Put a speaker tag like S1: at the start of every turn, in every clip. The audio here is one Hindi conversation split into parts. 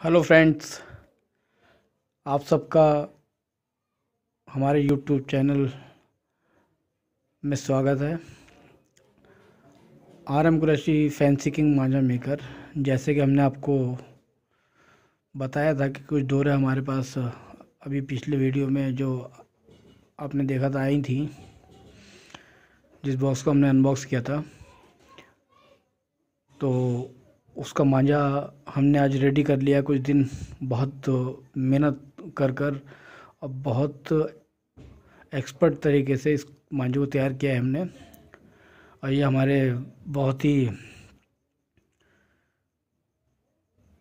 S1: हेलो फ्रेंड्स आप सबका हमारे यूट्यूब चैनल में स्वागत है। R M Qureshi fancy king मांझा मेकर जैसे कि हमने आपको बताया था कि कुछ दौरे हमारे पास अभी पिछले वीडियो में जो आपने देखा था, आई थी, जिस बॉक्स को हमने अनबॉक्स किया था। तो उसका मांझा हमने आज रेडी कर लिया कुछ दिन, बहुत मेहनत कर कर और बहुत एक्सपर्ट तरीके से इस मांझे को तैयार किया है हमने। और ये हमारे बहुत ही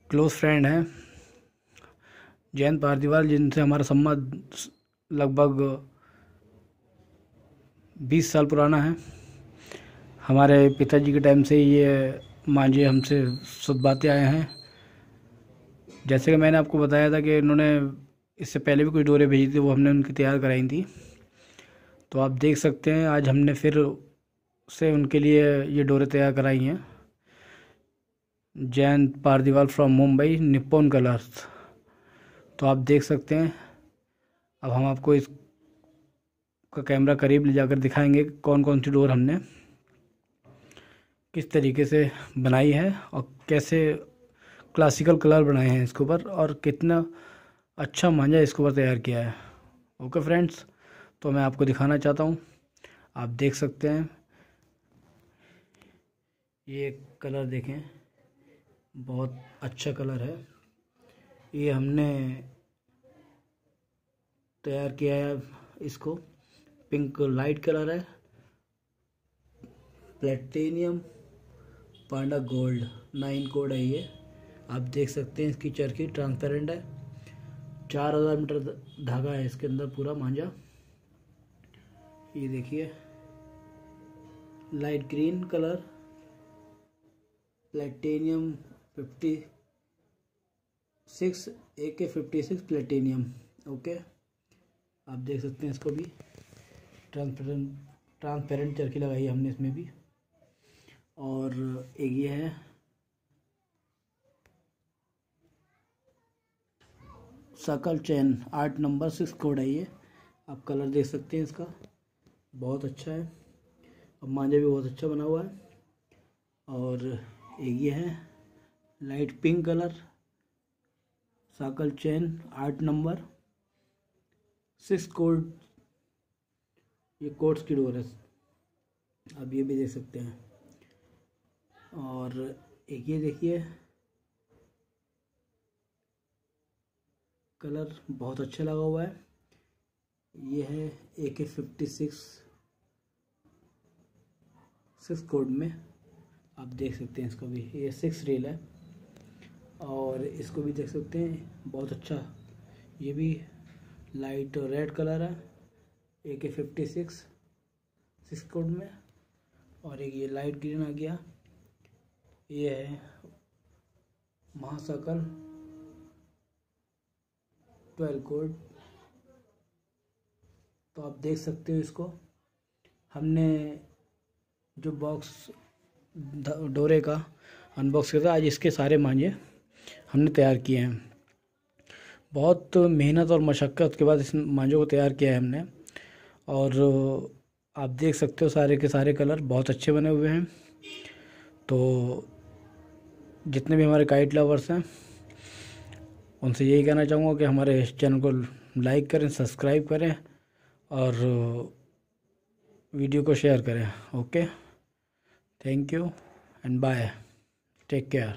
S1: क्लोज फ्रेंड हैं। जयंत पारदीवाल, जिनसे हमारा संबंध लगभग बीस साल पुराना है। हमारे पिताजी के टाइम से ये मांझे हमसे सब बातें आए हैं। जैसे कि मैंने आपको बताया था कि इन्होंने इससे पहले भी कुछ डोरे भेजी थी, वो हमने उनकी तैयार कराई थी। तो आप देख सकते हैं, आज हमने फिर से उनके लिए ये डोरे तैयार कराई हैं। Jayant Pardiwal from Mumbai, Nippon colours. तो आप देख सकते हैं, अब हम आपको इस का कैमरा करीब ले जाकर दिखाएँगे कौन कौन सी डोर हमने। किस तरीके से बनाई है और कैसे क्लासिकल कलर बनाए हैं इसके ऊपर और कितना अच्छा मांझा इसके ऊपर तैयार किया है। ओके फ्रेंड्स तो मैं आपको दिखाना चाहता हूँ। आप देख सकते हैं। ये कलर देखें। बहुत अच्छा कलर है। ये हमने तैयार किया है इसको। पिंक लाइट कलर है। Platinum. Panda gold, nine code है ये। आप देख सकते हैं इसकी चरखी ट्रांसपेरेंट है। चार हज़ार मीटर धागा है इसके अंदर पूरा मांझा। ये देखिए। Light green colour platinum fifty six A K fifty six platinum okay आप देख सकते हैं इसको भी। ट्रांसपेरेंट ट्रांसपेरेंट चरखी लगाई हमने इसमें भी। और एक ये है। सकल चैन आठ नंबर सिक्स कोड है ये। आप कलर देख सकते हैं इसका। बहुत अच्छा है। और मांझा भी बहुत अच्छा बना हुआ है। और एक ये है लाइट पिंक कलर साकल चैन आठ नंबर सिक्स कोड ये कोड्स की डोर है। आप ये भी देख सकते हैं। और एक ये देखिए। कलर बहुत अच्छा लगा हुआ है। ये है ए K fifty six six code में। आप देख सकते हैं इसको भी। ये सिक्स रील है। और इसको भी देख सकते हैं। बहुत अच्छा। ये भी लाइट रेड कलर है। ए K fifty six six code में। और एक ये लाइट ग्रीन आ गया। ये है महासकल ट्वेल्व कोड। तो आप देख सकते हो इसको। हमने जो बॉक्स डोरे का अनबॉक्स किया था, आज इसके सारे मांझे हमने तैयार किए हैं। बहुत मेहनत और मशक्क़त के बाद इस मांझों को तैयार किया है हमने। और आप देख सकते हो सारे के सारे कलर बहुत अच्छे बने हुए हैं। तो जितने भी हमारे काइट लवर्स हैं, उनसे यही कहना चाहूँगा कि हमारे इस चैनल को लाइक करें सब्सक्राइब करें और वीडियो को शेयर करें okay thank you and bye take care